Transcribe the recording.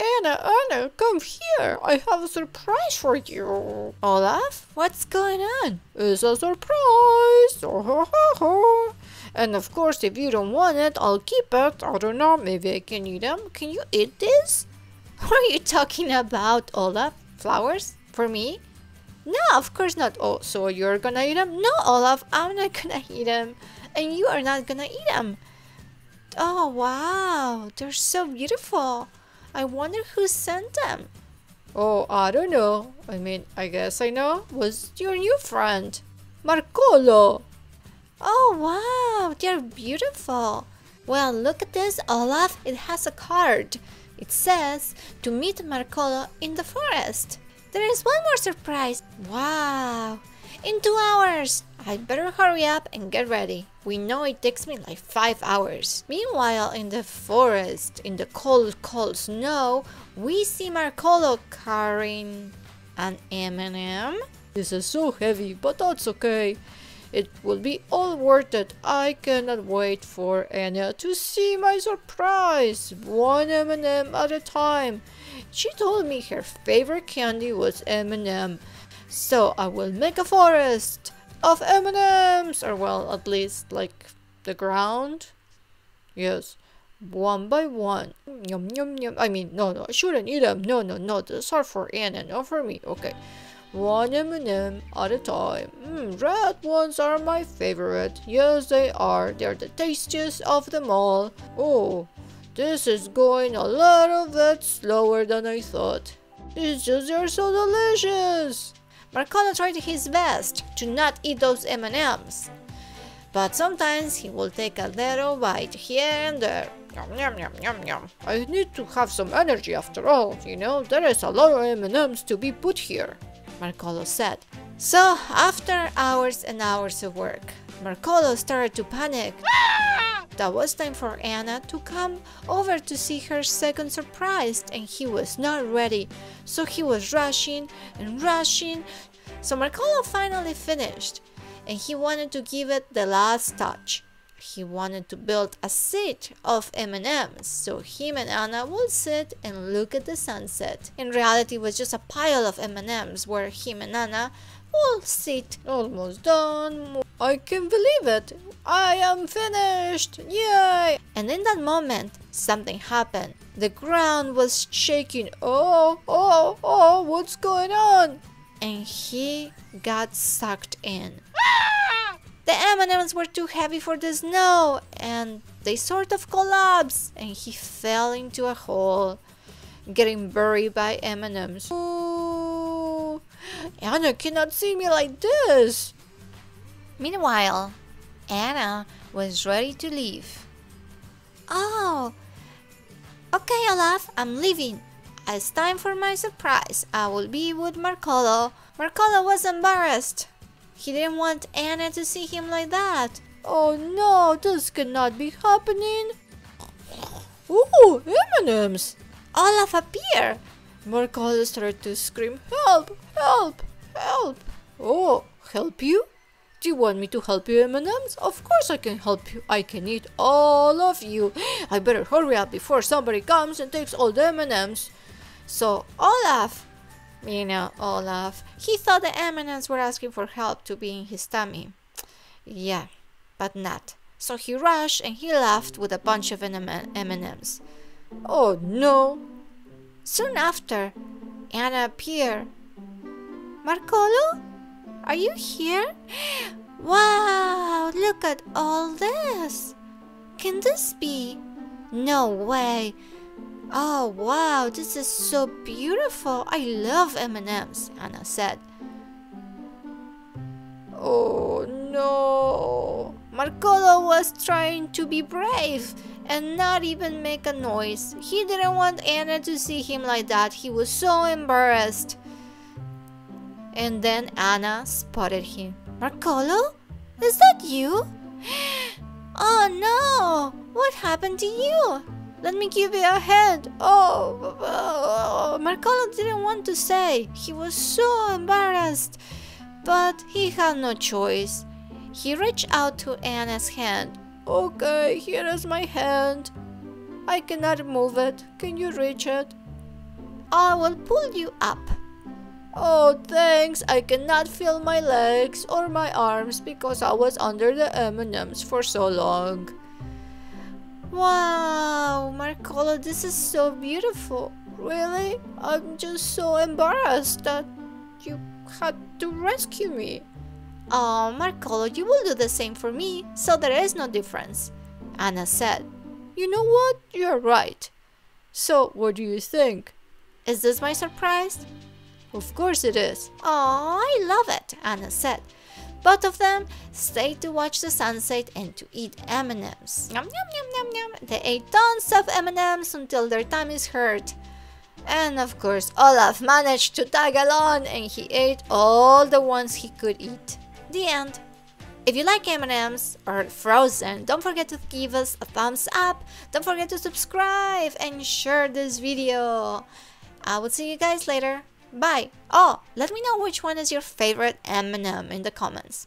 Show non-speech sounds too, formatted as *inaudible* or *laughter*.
Anna, Anna, come here. I have a surprise for you. Olaf, what's going on? It's a surprise. *laughs* And of course, if you don't want it, I'll keep it. I don't know, maybe I can eat them. Can you eat this? *laughs* What are you talking about, Olaf? Flowers? For me? No, of course not. Oh, so you're gonna eat them? No, Olaf, I'm not gonna eat them. And you are not gonna eat them. Oh, wow. They're so beautiful. I wonder who sent them. Oh, I don't know. I mean, I guess I know. Was your new friend, Marcolo. Oh, wow. They're beautiful. Well, look at this, Olaf. It has a card. It says to meet Marcolo in the forest. There is one more surprise. Wow. In two hours. I better hurry up and get ready. We know it takes me like five hours. Meanwhile, in the forest, in the cold, cold snow, we see Marcolo carrying an M&M. This is so heavy, but that's okay. It will be all worth it. I cannot wait for Anna to see my surprise. One M&M at a time. She told me her favorite candy was M&M. So I will make a forest of M&Ms. Or well, at least like the ground. Yes. One by one. Yum, yum, yum. I mean, no, no, I shouldn't eat them. No, no, no. These are for Anna, not for me. Okay one M&M at a time. Mm, red ones are my favorite. Yes, they are. They're the tastiest of them all. Oh, this is going a little bit slower than I thought. It's just they're so delicious. Marcolo tried his best to not eat those M&Ms. But sometimes he will take a little bite here and there. Yum, yum, yum, yum, yum. I need to have some energy after all, you know, there is a lot of M&Ms to be put here. Marcolo said. So, after hours and hours of work, Marcolo started to panic. that was time for Anna to come over to see her second surprise, and he was not ready. So he was rushing and rushing. So Marcolo finally finished, and he wanted to give it the last touch. He wanted to build a seat of M&Ms so him and Anna would sit and look at the sunset. In reality, it was just a pile of M&Ms where him and Anna will sit. Almost done. I can believe it. I am finished. Yay! And in that moment, something happened. The ground was shaking. Oh, oh, oh, what's going on? And he got sucked in. Ah! The M&Ms were too heavy for the snow and they sort of collapsed and he fell into a hole getting buried by M&Ms. Oh, Anna cannot see me like this. Meanwhile, Anna was ready to leave. Oh, okay Olaf, I'm leaving. It's time for my surprise. I will be with Marcolo. Marcolo was embarrassed. He didn't want Anna to see him like that. Oh no, this cannot be happening. Ooh, M&Ms! Olaf appeared. Marcolo started to scream, Help! Help! Help! Oh, help you? Do you want me to help you, M&Ms? Of course I can help you. I can eat all of you. I better hurry up before somebody comes and takes all the M&Ms. So Olaf you know, Olaf. He thought the M&Ms were asking for help to be in his tummy. Yeah, but not. So he rushed and he left with a bunch of M&Ms. Oh no! Soon after, Anna appeared. Marcolo? Are you here? Wow, look at all this! Can this be? No way! Oh wow, this is so beautiful. I love M&Ms, Anna said. Oh no. Marcolo was trying to be brave and not even make a noise. He didn't want Anna to see him like that. He was so embarrassed. And then Anna spotted him. Marcolo? Is that you? *gasps* Oh no! What happened to you? Let me give you a hand. Oh, oh, Marcolo didn't want to say. He was so embarrassed. But he had no choice. He reached out to Anna's hand. Okay, here is my hand. I cannot move it. Can you reach it? I will pull you up. Oh, thanks. I cannot feel my legs or my arms because I was under the M&Ms for so long. Wow, Marcolo, this is so beautiful. Really? I'm just so embarrassed that you had to rescue me. Oh, Marcolo, you will do the same for me, so there is no difference. Anna said. You know what? You're right. So, what do you think? Is this my surprise? Of course it is. Oh, I love it, Anna said. Both of them stayed to watch the sunset and to eat M&Ms. Yum, yum, yum, yum, yum. They ate tons of M&Ms until their tummies hurt. And of course, Olaf managed to tag along and he ate all the ones he could eat. The end. If you like M&Ms or Frozen, don't forget to give us a thumbs up. Don't forget to subscribe and share this video. I will see you guys later. Bye. Oh, let me know which one is your favorite M&M in the comments.